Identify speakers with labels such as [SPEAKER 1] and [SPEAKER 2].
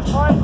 [SPEAKER 1] That's fine.